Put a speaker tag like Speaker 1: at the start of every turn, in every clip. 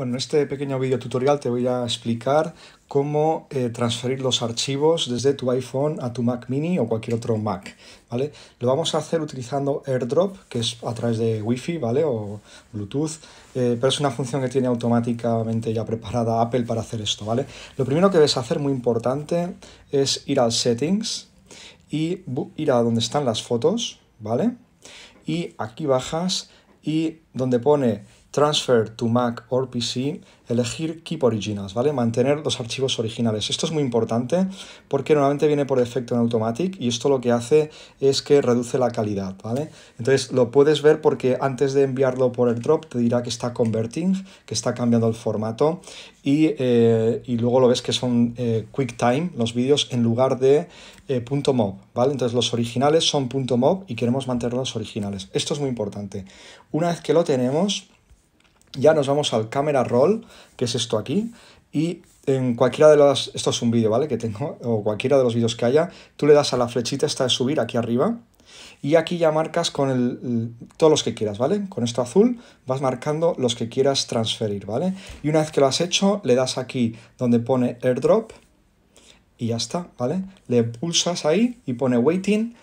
Speaker 1: Bueno, en este pequeño video tutorial te voy a explicar cómo eh, transferir los archivos desde tu iPhone a tu Mac mini o cualquier otro Mac, ¿vale? Lo vamos a hacer utilizando AirDrop, que es a través de Wi-Fi, ¿vale? O Bluetooth, eh, pero es una función que tiene automáticamente ya preparada Apple para hacer esto, ¿vale? Lo primero que debes hacer, muy importante, es ir al Settings y ir a donde están las fotos, ¿vale? Y aquí bajas y donde pone Transfer to Mac or PC, elegir Keep Originals, ¿vale? Mantener los archivos originales. Esto es muy importante porque normalmente viene por defecto en Automatic y esto lo que hace es que reduce la calidad, ¿vale? Entonces lo puedes ver porque antes de enviarlo por el drop te dirá que está converting, que está cambiando el formato y, eh, luego lo ves que son eh, QuickTime los vídeos en lugar de eh, .mov, ¿vale? Entonces los originales son .mov y queremos mantenerlos originales. Esto es muy importante. Una vez que lo tenemos ya nos vamos al camera roll, que es esto aquí, y en cualquiera de los, esto es un vídeo, ¿vale? Que tengo, o cualquiera de los vídeos que haya, tú le das a la flechita esta de subir aquí arriba, y aquí ya marcas con el, todos los que quieras, ¿vale? Con esto azul vas marcando los que quieras transferir, ¿vale? Y una vez que lo has hecho, le das aquí donde pone airdrop, y ya está, ¿vale? Le pulsas ahí y pone waiting,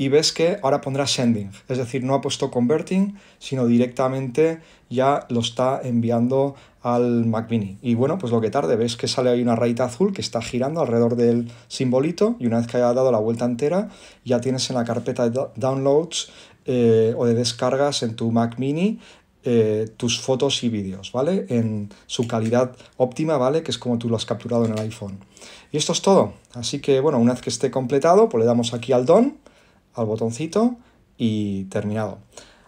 Speaker 1: y ves que ahora pondrá sending, es decir, no ha puesto converting, sino directamente ya lo está enviando al Mac Mini. Y bueno, pues lo que tarde, ves que sale ahí una rayita azul que está girando alrededor del simbolito y una vez que haya dado la vuelta entera, ya tienes en la carpeta de downloads eh, o de descargas en tu Mac Mini eh, tus fotos y vídeos, ¿vale? En su calidad óptima, ¿vale? Que es como tú lo has capturado en el iPhone. Y esto es todo. Así que, bueno, una vez que esté completado, pues le damos aquí al Done al botoncito y terminado.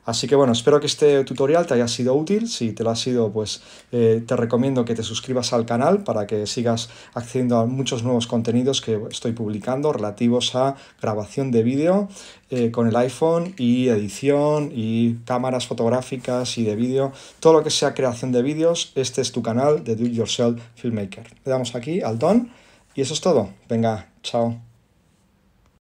Speaker 1: Así que bueno, espero que este tutorial te haya sido útil. Si te lo ha sido, pues eh, te recomiendo que te suscribas al canal para que sigas accediendo a muchos nuevos contenidos que estoy publicando relativos a grabación de vídeo eh, con el iPhone y edición y cámaras fotográficas y de vídeo. Todo lo que sea creación de vídeos, este es tu canal de Do It Yourself Filmmaker. Le damos aquí al don y eso es todo. Venga, chao.